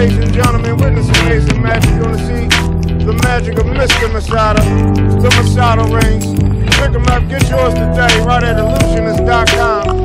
ladies and gentlemen, witness amazing magic You wanna see The magic of Mr. Messado. The Messado rings. Pick them up, get yours today, right at illusionist.com.